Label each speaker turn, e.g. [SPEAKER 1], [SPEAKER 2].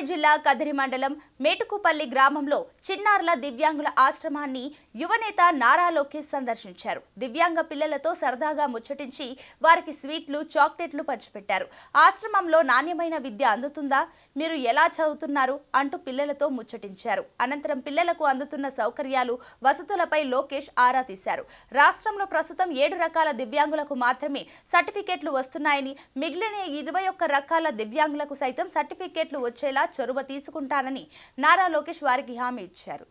[SPEAKER 1] సూర్యాపేట జిల్లా కదిరి మండలం మేటుకుపల్లి గ్రామంలో చిన్నారుల దివ్యాంగుల ఆశ్రమాన్ని యువనేత నారా లోకేష్ సందర్శించారు. దివ్యాంగ పిల్లలతో సరదాగా ముచ్చటించి వారికి స్వీట్లు చాక్లెట్లు పంచిపెట్టారు. ఆశ్రమంలో నాణ్యమైన విద్య అందుతుందా? మీరు ఎలా చదువుతున్నారు? అంటూ పిల్లలతో ముచ్చటించారు. అనంతరం పిల్లలకు అందుతున్న సౌకర్యాలు వసతులపై లోకేష్ ఆరా తీశారు. రాష్ట్రంలో ప్రస్తుతం ఏడు రకాల దివ్యాంగులకు మాత్రమే సర్టిఫికెట్లు వస్తున్నాయని మిగిలిన ఇరవై ఒక్క రకాల దివ్యాంగులకు సైతం సర్టిఫికెట్లు వచ్చేలా చొరవ తీసుకుంటానని నారా లోకేష్ వారికి హామీ ఇచ్చారు.